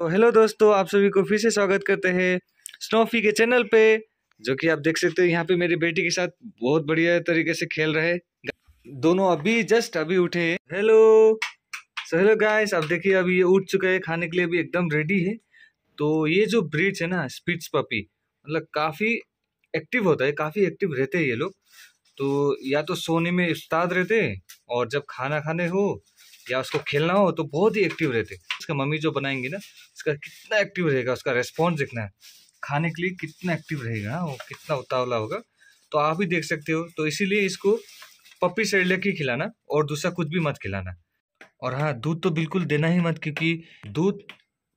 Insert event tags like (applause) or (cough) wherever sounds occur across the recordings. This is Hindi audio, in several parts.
तो हेलो दोस्तों, आप सभी को फिर से स्वागत करते हैं स्नोफी के चैनल पे, जो कि आप देख सकते हो यहाँ पे मेरी बेटी के साथ बहुत बढ़िया तरीके से खेल रहे दोनों अभी जस्ट अभी उठे हेलो सो हेलो गाइस अब देखिए, अभी ये उठ चुका है, खाने के लिए अभी एकदम रेडी है। तो ये जो ब्रीड्स है ना स्पिट्स पपी मतलब काफ़ी एक्टिव होता है, काफ़ी एक्टिव रहते हैं ये लोग। तो या तो सोने में उस्ताद रहते हैं, और जब खाना खाने हो या उसको खेलना हो तो बहुत ही एक्टिव रहते। उसका मम्मी जो बनाएँगी ना, उसका कितना एक्टिव रहेगा, उसका रेस्पॉन्स देखना है। खाने के लिए कितना एक्टिव रहेगा, वो कितना उतावला होगा। तो आप भी देख सकते हो। तो इसीलिए इसको पप्पी सेरेलक ही खिलाना और दूसरा कुछ भी मत खिलाना। और हाँ दूध तो बिल्कुल देना ही मत क्योंकि दूध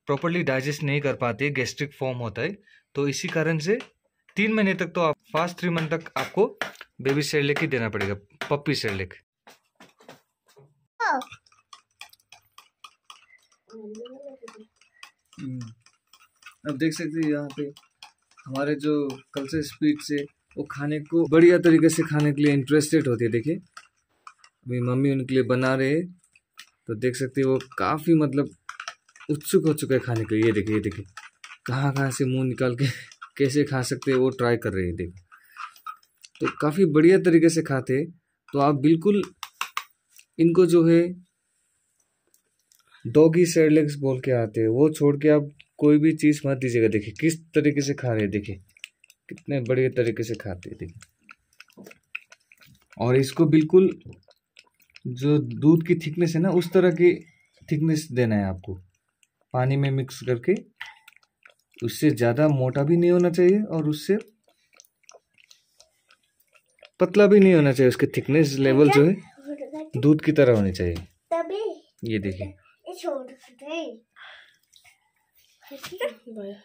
प्रॉपरली डाइजेस्ट नहीं कर पाते गैस्ट्रिक फॉर्म होता है। तो इसी कारण से तीन महीने तक तो आप फास्ट थ्री मंथ तक आपको बेबी सेरेलेक ही देना पड़ेगा पप्पी सेरेलेक हम्म। अब देख सकते हैं यहाँ पे हमारे जो कल्चर स्पीड से वो खाने को बढ़िया तरीके से खाने के लिए इंटरेस्टेड होती है, देखिए। अभी मम्मी उनके लिए बना रहे तो देख सकते हैं वो काफ़ी मतलब उत्सुक हो चुका है खाने के लिए। ये देखिए ये देखिए। कहाँ कहाँ से मुँह निकाल के (laughs) कैसे खा सकते हैं, वो ट्राई कर रहे हैं, देखिए। तो काफ़ी बढ़िया तरीके से खाते तो आप बिल्कुल इनको जो है डॉगी सेडलेक्स बोल के आते हैं। वो छोड़ के आप कोई भी चीज़ मत दीजिएगा। देखिए किस तरीके से खा रहे हैं देखिए। कितने बढ़िया तरीके से खाते हैं देखिए। और इसको बिल्कुल जो दूध की थिकनेस है ना उस तरह की थिकनेस देना है आपको। पानी में मिक्स करके उससे ज़्यादा मोटा भी नहीं होना चाहिए और उससे पतला भी नहीं होना चाहिए। उसके थिकनेस लेवल जो है दूध की तरह होनी चाहिए। ये देखिए। It's all today. Bye.